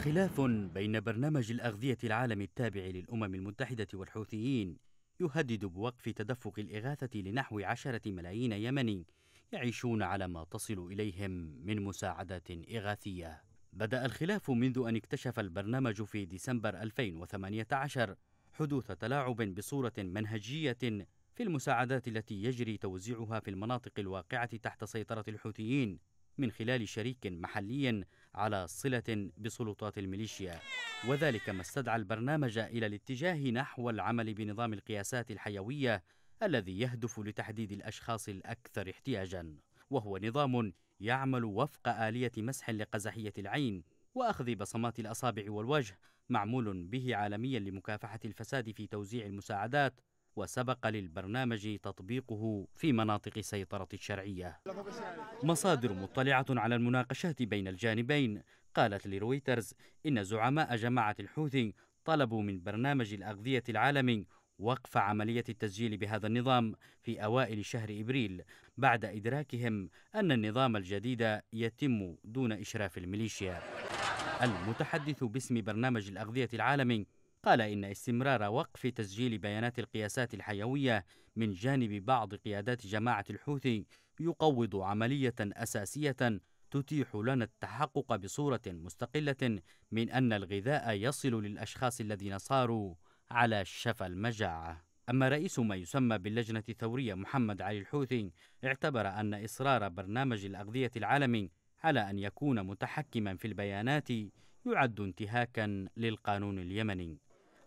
خلاف بين برنامج الأغذية العالمي التابع للأمم المتحدة والحوثيين يهدد بوقف تدفق الإغاثة لنحو عشرة ملايين يمني يعيشون على ما تصل إليهم من مساعدات إغاثية. بدأ الخلاف منذ أن اكتشف البرنامج في ديسمبر 2018 حدوث تلاعب بصورة منهجية في المساعدات التي يجري توزيعها في المناطق الواقعة تحت سيطرة الحوثيين من خلال شريك محلي على صلة بسلطات الميليشيا. وذلك ما استدعى البرنامج إلى الاتجاه نحو العمل بنظام القياسات الحيوية الذي يهدف لتحديد الأشخاص الأكثر احتياجا. وهو نظام يعمل وفق آلية مسح لقزحية العين وأخذ بصمات الأصابع والوجه معمول به عالميا لمكافحة الفساد في توزيع المساعدات وسبق للبرنامج تطبيقه في مناطق سيطرة الشرعية. مصادر مطلعة على المناقشات بين الجانبين. قالت لرويترز إن زعماء جماعة الحوثي طلبوا من برنامج الأغذية العالمي وقف عملية التسجيل بهذا النظام في أوائل شهر إبريل بعد إدراكهم أن النظام الجديد يتم دون إشراف الميليشيا. المتحدث باسم برنامج الأغذية العالمي قال إن استمرار وقف تسجيل بيانات القياسات الحيوية من جانب بعض قيادات جماعة الحوثي يقوض عملية أساسية تتيح لنا التحقق بصورة مستقلة من أن الغذاء يصل للأشخاص الذين صاروا على شفا المجاعة. أما رئيس ما يسمى باللجنة الثورية محمد علي الحوثي اعتبر أن إصرار برنامج الأغذية العالمي على أن يكون متحكما في البيانات يعد انتهاكا للقانون اليمني.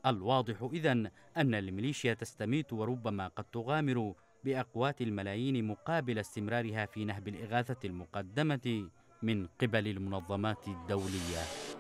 الواضح إذن أن الميليشيا تستميت وربما قد تغامر بأقوات الملايين مقابل استمرارها في نهب الإغاثة المقدمة من قبل المنظمات الدولية.